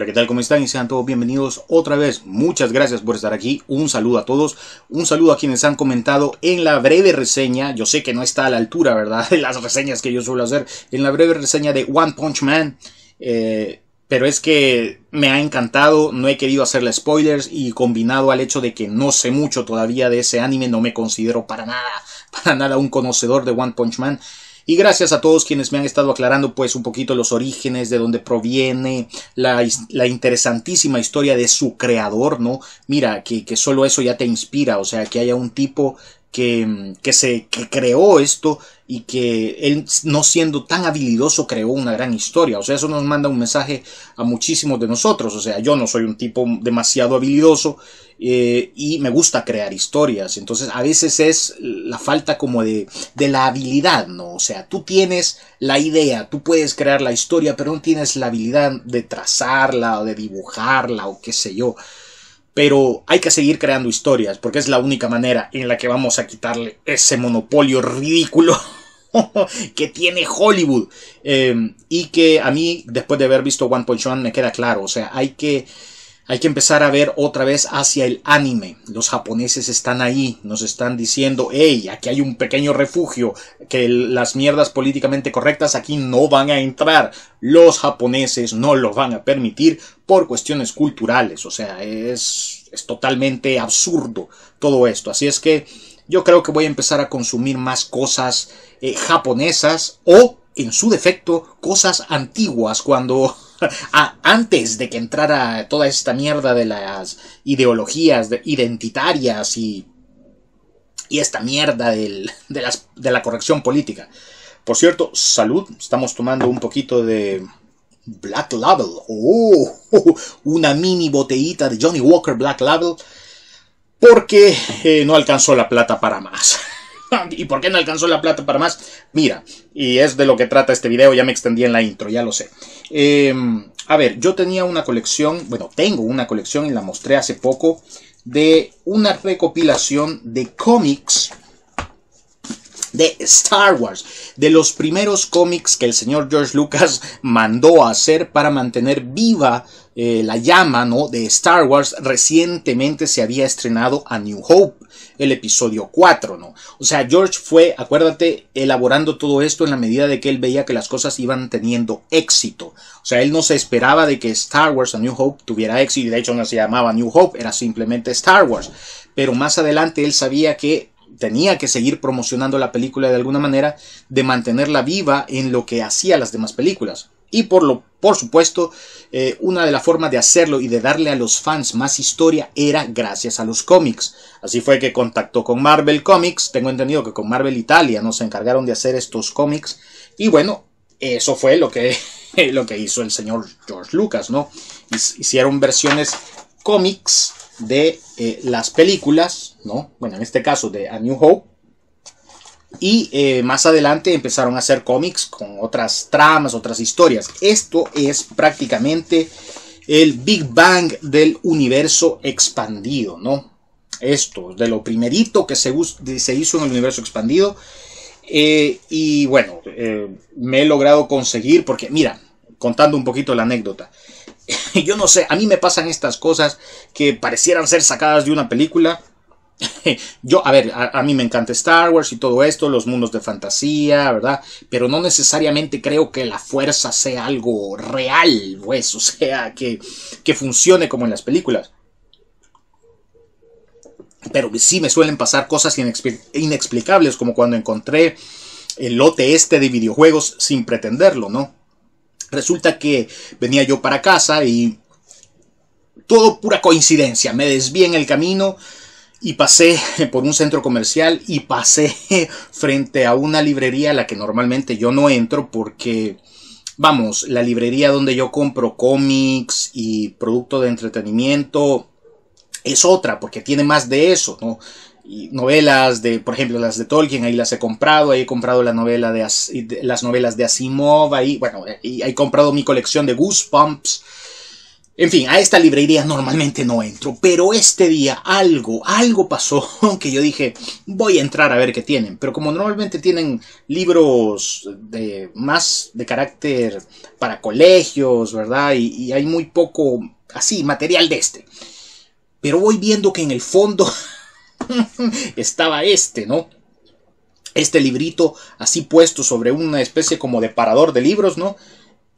Hola, ¿qué tal? ¿Cómo están? Y sean todos bienvenidos otra vez. Muchas gracias por estar aquí. Un saludo a todos. Un saludo a quienes han comentado en la breve reseña. Yo sé que no está a la altura, ¿verdad? De las reseñas que yo suelo hacer. En la breve reseña de One Punch Man. Eh, pero es que me ha encantado, no he querido hacerle spoilers y combinado al hecho de que no sé mucho todavía de ese anime, no me considero para nada, para nada un conocedor de One Punch Man. Y gracias a todos quienes me han estado aclarando pues un poquito los orígenes, de dónde proviene, la, interesantísima historia de su creador, ¿no? Mira, que, que, solo eso ya te inspira, o sea, que haya un tipo que, que se que creó esto y que él no siendo tan habilidoso creó una gran historia. O sea, eso nos manda un mensaje a muchísimos de nosotros. O sea, yo no soy un tipo demasiado habilidoso eh, y me gusta crear historias. Entonces, a veces es la falta como de, de la habilidad, ¿no? O sea, tú tienes la idea, tú puedes crear la historia, pero no tienes la habilidad de trazarla o de dibujarla o qué sé yo pero hay que seguir creando historias porque es la única manera en la que vamos a quitarle ese monopolio ridículo que tiene Hollywood. Eh, y que a mí después de haber visto One Punch Man me queda claro, o sea, hay que hay que empezar a ver otra vez hacia el anime. Los japoneses están ahí, nos están diciendo, hey, aquí hay un pequeño refugio, que las mierdas políticamente correctas aquí no van a entrar. Los japoneses no lo van a permitir por cuestiones culturales. O sea, es, es totalmente absurdo todo esto. Así es que yo creo que voy a empezar a consumir más cosas eh, japonesas o, en su defecto, cosas antiguas cuando antes de que entrara toda esta mierda de las ideologías identitarias y, y esta mierda del, de la corrección política. Por cierto, salud, estamos tomando un poquito de Black Label. Oh, una mini botellita de Johnny Walker Black Label. Porque eh, no alcanzó la plata para más. ¿Y por qué no alcanzó la plata para más? Mira, y es de lo que trata este video, ya me extendí en la intro, ya lo sé. Eh, a ver, yo tenía una colección, bueno, tengo una colección y la mostré hace poco, de una recopilación de cómics de Star Wars, de los primeros cómics que el señor George Lucas mandó a hacer para mantener viva eh, la llama ¿no? de Star Wars. Recientemente se había estrenado a New Hope el episodio 4, ¿no? O sea, George fue, acuérdate, elaborando todo esto en la medida de que él veía que las cosas iban teniendo éxito. O sea, él no se esperaba de que Star Wars a New Hope tuviera éxito, y de hecho no se llamaba New Hope, era simplemente Star Wars. Pero más adelante él sabía que tenía que seguir promocionando la película de alguna manera, de mantenerla viva en lo que hacía las demás películas. Y por lo, por supuesto, eh, una de las formas de hacerlo y de darle a los fans más historia era gracias a los cómics. Así fue que contactó con Marvel Comics. Tengo entendido que con Marvel Italia nos encargaron de hacer estos cómics. Y bueno, eso fue lo que, lo que hizo el señor George Lucas, ¿no? Hicieron versiones cómics de eh, las películas, ¿no? Bueno, en este caso de A New Hope y eh, más adelante empezaron a hacer cómics con otras tramas, otras historias. Esto es prácticamente el Big Bang del universo expandido, ¿no? Esto, de lo primerito que se, se hizo en el universo expandido. Eh, y bueno, me he logrado conseguir, porque mira, contando un poquito la anécdota. Yo no sé, a mí me pasan estas cosas que parecieran ser sacadas de una película yo, a ver, a, mí me encanta Star Wars y todo esto, los mundos de fantasía, ¿verdad? Pero no necesariamente creo que la fuerza sea algo real, pues, o sea, que, que funcione como en las películas. Pero sí me suelen pasar cosas inexplicables, como cuando encontré el lote este de videojuegos sin pretenderlo, ¿no? Resulta que venía yo para casa y todo pura coincidencia, me desvié en el camino, y pasé por un centro comercial y pasé frente a una librería a la que normalmente yo no entro porque, vamos, la librería donde yo compro cómics y producto de entretenimiento es otra porque tiene más de eso, ¿no? Novelas de, por ejemplo, las de Tolkien, ahí las he comprado, ahí he comprado la novela de, las novelas de Asimov, ahí, bueno, y he comprado mi colección de Goosebumps En fin, a esta librería normalmente no entro, pero este día algo, algo pasó que yo dije, voy a entrar a ver qué tienen. Pero como normalmente tienen libros de, más de carácter para colegios, ¿verdad? Y, y hay muy poco, así, material de este. Pero voy viendo que en el fondo estaba este, ¿no? Este librito así puesto sobre una especie como de parador de libros, ¿no?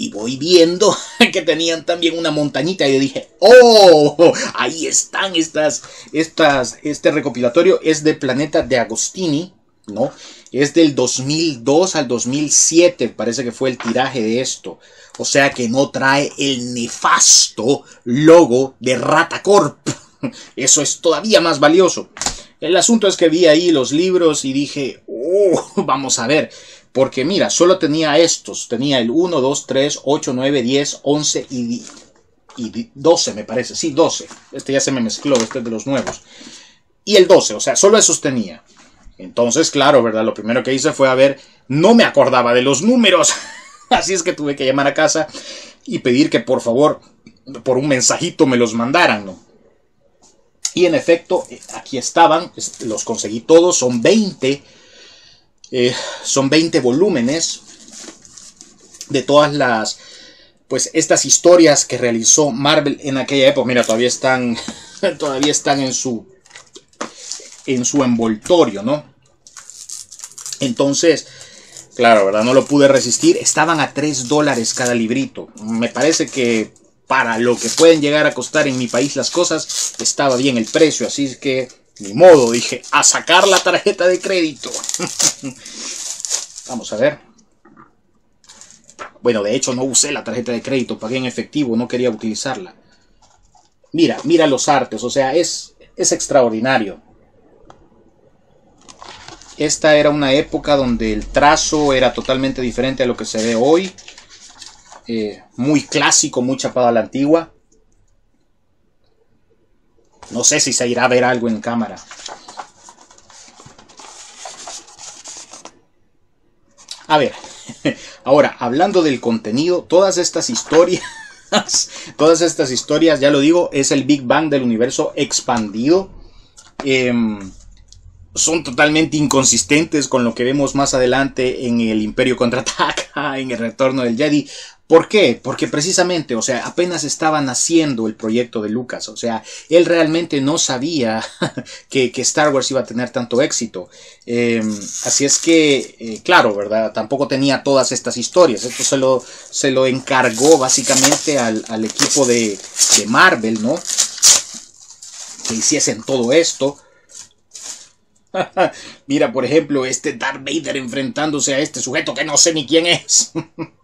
y voy viendo que tenían también una montañita y yo dije, oh, ahí están estas, estas, este recopilatorio es de Planeta de Agostini, ¿no? Es del 2002 al 2007, parece que fue el tiraje de esto. O sea que no trae el nefasto logo de Ratacorp. Eso es todavía más valioso. El asunto es que vi ahí los libros y dije, oh, vamos a ver. Porque mira, solo tenía estos. Tenía el 1, 2, 3, 8, 9, 10, 11 y, y 12 me parece. Sí, 12. Este ya se me mezcló, este es de los nuevos. Y el 12, o sea, solo esos tenía. Entonces, claro, ¿verdad? Lo primero que hice fue a ver, no me acordaba de los números. Así es que tuve que llamar a casa y pedir que por favor, por un mensajito me los mandaran, ¿no? Y en efecto, aquí estaban, los conseguí todos, son 20 eh, son 20 volúmenes de todas las, pues estas historias que realizó Marvel en aquella época. Mira, todavía están, todavía están en su, en su envoltorio, ¿no? Entonces, claro, ¿verdad? No lo pude resistir. Estaban a 3 dólares cada librito. Me parece que para lo que pueden llegar a costar en mi país las cosas, estaba bien el precio. Así que ni modo, dije, a sacar la tarjeta de crédito. Vamos a ver. Bueno, de hecho no usé la tarjeta de crédito, pagué en efectivo, no quería utilizarla. Mira, mira los artes, o sea, es, es extraordinario. Esta era una época donde el trazo era totalmente diferente a lo que se ve hoy. Eh, muy clásico, muy chapado a la antigua. No sé si se irá a ver algo en cámara. A ver, ahora, hablando del contenido, todas estas historias, todas estas historias, ya lo digo, es el Big Bang del universo expandido. Em, son totalmente inconsistentes con lo que vemos más adelante en el Imperio contraataca, en el retorno del Jedi. ¿Por qué? Porque precisamente, o sea, apenas estaba naciendo el proyecto de Lucas, o sea, él realmente no sabía que, Star Wars iba a tener tanto éxito. Em, así es que, eh, claro, ¿verdad? Tampoco tenía todas estas historias. Esto se lo, se lo encargó básicamente al, equipo de, de Marvel, ¿no? Que hiciesen todo esto. Mira, por ejemplo, este Darth Vader enfrentándose a este sujeto que no sé ni quién es.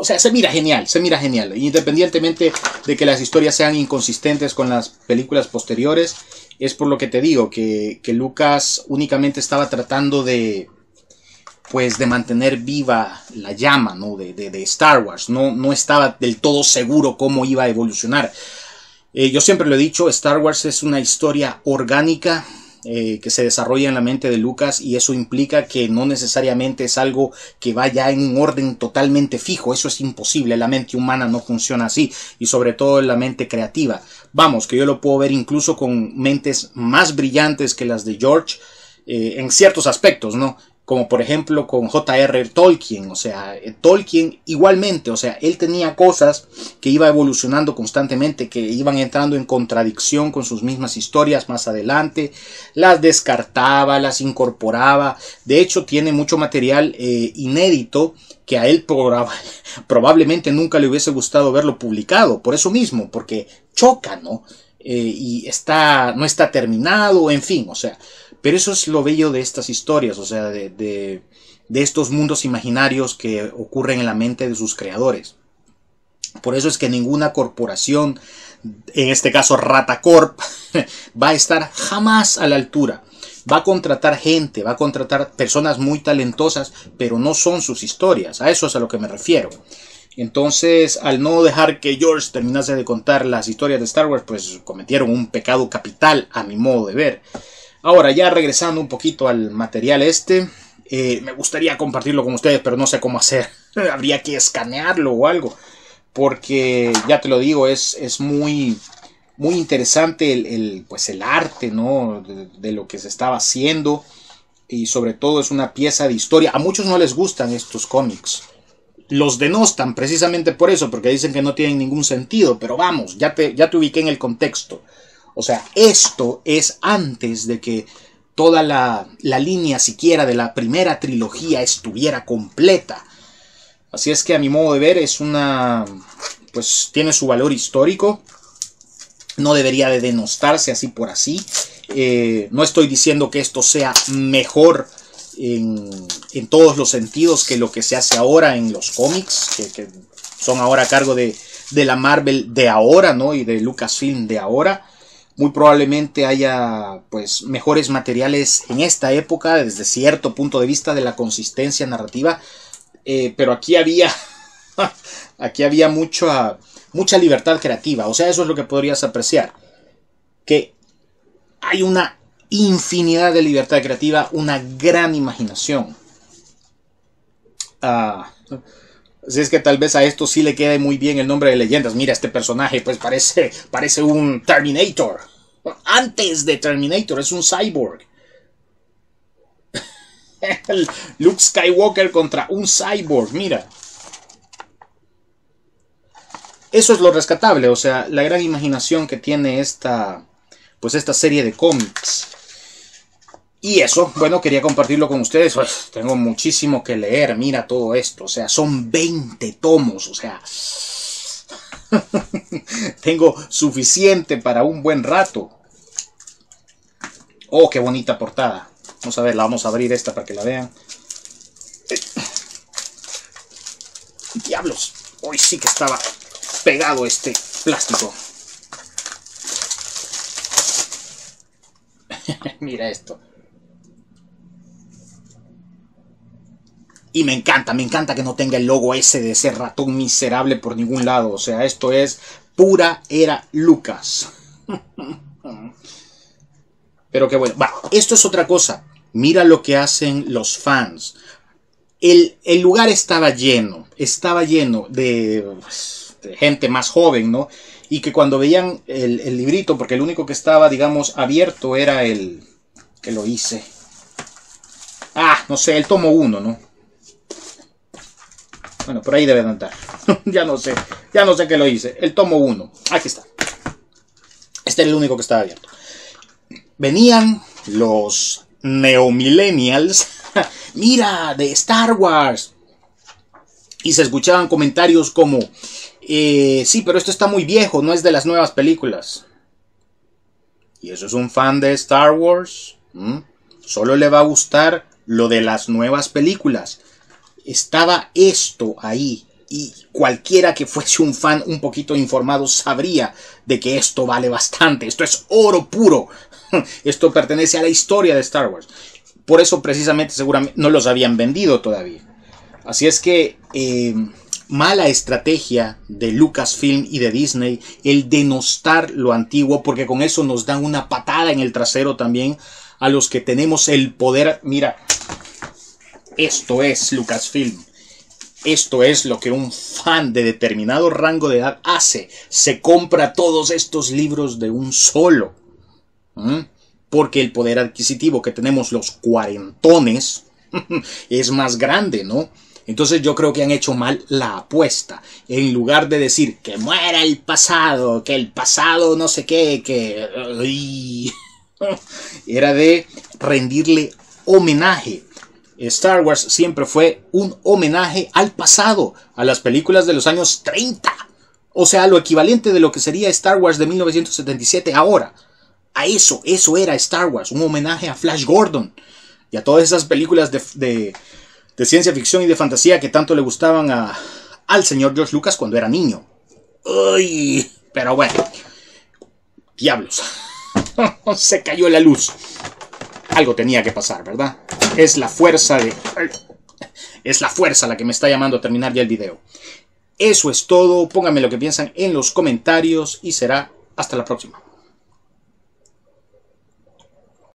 o sea, se mira genial, se mira genial. Independientemente de que las historias sean inconsistentes con las películas posteriores, es por lo que te digo, que, Lucas únicamente estaba tratando de, pues, de mantener viva la llama, ¿no? De, de, Star Wars. No, no estaba del todo seguro cómo iba a evolucionar. Eh, yo siempre lo he dicho, Star Wars es una historia orgánica eh, que se desarrolla en la mente de Lucas y eso implica que no necesariamente es algo que vaya en un orden totalmente fijo, eso es imposible, la mente humana no funciona así y sobre todo la mente creativa. Vamos, que yo lo puedo ver incluso con mentes más brillantes que las de George eh, en ciertos aspectos, ¿no? Como por ejemplo con J.R. Tolkien, o sea, eh, Tolkien igualmente, o sea, él tenía cosas que iba evolucionando constantemente, que iban entrando en contradicción con sus mismas historias más adelante, las descartaba, las incorporaba, de hecho tiene mucho material eh, inédito que a él probablemente nunca le hubiese gustado verlo publicado, por eso mismo, porque choca, ¿no? Eh, y está, no está terminado, en fin, o sea, pero eso es lo bello de estas historias, o sea, de, de, estos mundos imaginarios que ocurren en la mente de sus creadores. Por eso es que ninguna corporación, en este caso Ratacorp, va a estar jamás a la altura. Va a contratar gente, va a contratar personas muy talentosas, pero no son sus historias. A eso es a lo que me refiero. Entonces, al no dejar que George terminase de contar las historias de Star Wars, pues cometieron un pecado capital a mi modo de ver. Ahora, ya regresando un poquito al material este, eh, me gustaría compartirlo con ustedes, pero no sé cómo hacer. Habría que escanearlo o algo. porque ya te lo digo, es, es muy, muy interesante el, pues el arte ¿no? de, lo que se estaba haciendo y sobre todo es una pieza de historia. A muchos no les gustan estos cómics. Los denostan precisamente por eso, porque dicen que no tienen ningún sentido, pero vamos, ya te, ya te ubiqué en el contexto. O sea, esto es antes de que toda la, la línea siquiera de la primera trilogía estuviera completa. Así es que a mi modo de ver es una... pues tiene su valor histórico. No debería de denostarse así por así. Eh, no estoy diciendo que esto sea mejor en, en, todos los sentidos que lo que se hace ahora en los cómics, que, que son ahora a cargo de, de, la Marvel de ahora, ¿no? Y de Lucasfilm de ahora. Muy probablemente haya pues mejores materiales en esta época desde cierto punto de vista de la consistencia narrativa eh, pero aquí había, aquí había mucha, mucha libertad creativa, o sea, eso es lo que podrías apreciar, que hay una infinidad de libertad creativa, una gran imaginación. Ah, así es que tal vez a esto sí le quede muy bien el nombre de leyendas. Mira, este personaje pues parece, parece un Terminator. Antes de Terminator, es un cyborg. Luke Skywalker contra un cyborg, mira. Eso es lo rescatable, o sea, la gran imaginación que tiene esta, pues esta serie de cómics. Y eso, bueno, quería compartirlo con ustedes. Pues, tengo muchísimo que leer, mira todo esto, o sea, son 20 tomos, o sea, tengo suficiente para un buen rato. Oh, qué bonita portada. Vamos a ver, la vamos a abrir esta para que la vean. Diablos, hoy sí que estaba pegado este plástico. Mira esto. Y me encanta, me encanta que no tenga el logo ese de ese ratón miserable por ningún lado. O sea, esto es pura era Lucas. Pero qué bueno. Esto es otra cosa. Mira lo que hacen los fans. El, lugar estaba lleno, estaba lleno de, gente más joven, ¿no? Y que cuando veían el, librito, porque el único que estaba, digamos, abierto era el que lo hice. Ah, no sé, el tomo 1, ¿no? Bueno, por ahí debe andar. ya no sé, ya no sé qué lo hice. El tomo 1. Aquí está. Este era el único que estaba abierto. Venían los neomillennials, mira, de Star Wars. Y se escuchaban comentarios como, eh, sí, pero esto está muy viejo, no es de las nuevas películas. ¿Y eso es un fan de Star Wars? Solo le va a gustar lo de las nuevas películas. Estaba esto ahí y cualquiera que fuese un fan un poquito informado sabría de que esto vale bastante. Esto es oro puro Esto pertenece a la historia de Star Wars. Por eso precisamente seguramente no los habían vendido todavía. Así es que eh, mala estrategia de Lucasfilm y de Disney el denostar lo antiguo porque con eso nos dan una patada en el trasero también a los que tenemos el poder. Mira, esto es Lucasfilm. Esto es lo que un fan de determinado rango de edad hace. Se compra todos estos libros de un solo. Porque el poder adquisitivo que tenemos los cuarentones es más grande, ¿no? Entonces yo creo que han hecho mal la apuesta. En lugar de decir que muera el pasado, que el pasado no sé qué, que... Era de rendirle homenaje. Star Wars siempre fue un homenaje al pasado, a las películas de los años 30. O sea, lo equivalente de lo que sería Star Wars de 1977 ahora a eso, eso era Star Wars, un homenaje a Flash Gordon y a todas esas películas de, ciencia ficción y de fantasía que tanto le gustaban a, al señor George Lucas cuando era niño. Uy, pero bueno, diablos, se cayó la luz. Algo tenía que pasar, ¿verdad? Es la fuerza de... Es la fuerza la que me está llamando a terminar ya el video. Eso es todo, pónganme lo que piensan en los comentarios y será hasta la próxima.